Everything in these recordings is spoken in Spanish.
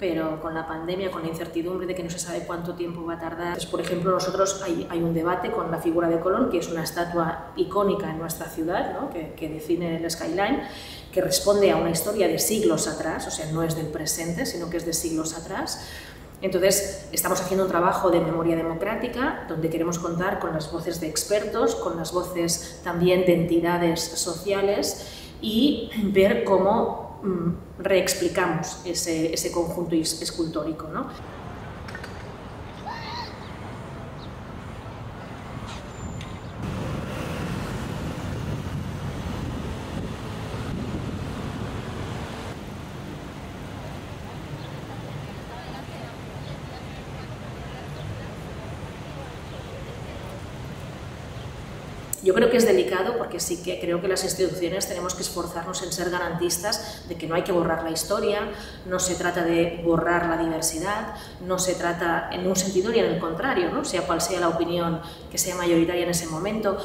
pero con la pandemia, con la incertidumbre de que no se sabe cuánto tiempo va a tardar. por ejemplo, nosotros hay, hay, un debate con la figura de Colón, que es una estatua icónica en nuestra ciudad, ¿no? que, que define el skyline, que responde a una historia de siglos atrás, o sea, no es del presente, sino que es de siglos atrás. Entonces, estamos haciendo un trabajo de memoria democrática, donde queremos contar con las voces de expertos, con las voces también de entidades sociales y ver cómo reexplicamos ese, ese conjunto escultórico. ¿no? Yo creo que es delicado porque sí que creo que las instituciones tenemos que esforzarnos en ser garantistas de que no hay que borrar la historia, no se trata de borrar la diversidad, no se trata en un sentido ni en el contrario, ¿no? sea cual sea la opinión que sea mayoritaria en ese momento.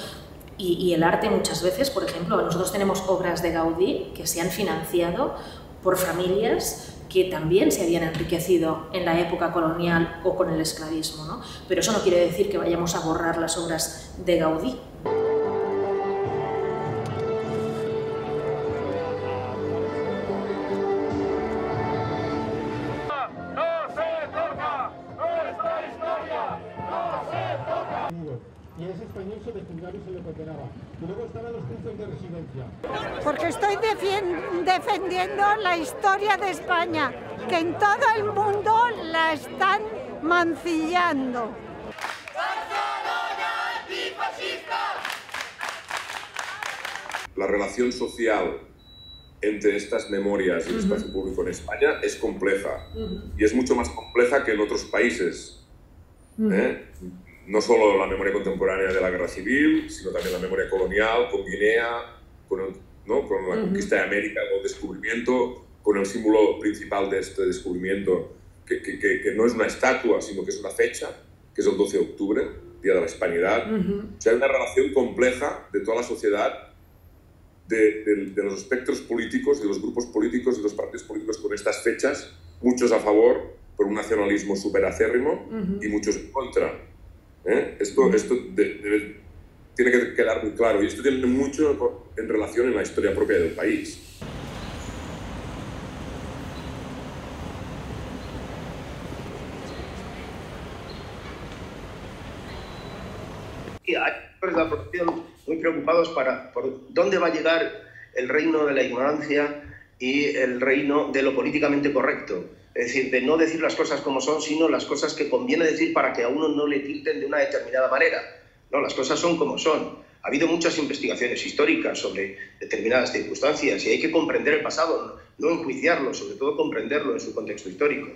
Y, y el arte muchas veces, por ejemplo, nosotros tenemos obras de Gaudí que se han financiado por familias que también se habían enriquecido en la época colonial o con el esclavismo. ¿no? Pero eso no quiere decir que vayamos a borrar las obras de Gaudí. Y ese español se le juzgaba y se le condenaba. Y luego estaban los centros de residencia. Porque estoy defendiendo la historia de España, que en todo el mundo la están mancillando. La relación social entre estas memorias y el espacio público en España es compleja y es mucho más compleja que en otros países. ¿eh? No solo la memoria contemporánea de la guerra civil, sino también la memoria colonial, con Guinea, con, ¿no? con la conquista de América o el descubrimiento, con el símbolo principal de este descubrimiento, que, que, que, no es una estatua, sino que es una fecha, que es el 12 de octubre, Día de la Hispanidad. O sea, hay una relación compleja de toda la sociedad, de, de, los espectros políticos, de los grupos políticos, de los partidos políticos con estas fechas, muchos a favor por un nacionalismo superacérrimo y muchos en contra. ¿Eh? Esto, esto tiene que quedar muy claro y esto tiene mucho en relación en la historia propia del país. Y hay de la profesión muy preocupados para por dónde va a llegar el reino de la ignorancia y el reino de lo políticamente correcto. Es decir, de no decir las cosas como son, sino las cosas que conviene decir para que a uno no le tilten de una determinada manera. No, las cosas son como son. Ha habido muchas investigaciones históricas sobre determinadas circunstancias y hay que comprender el pasado, no enjuiciarlo, sobre todo comprenderlo en su contexto histórico.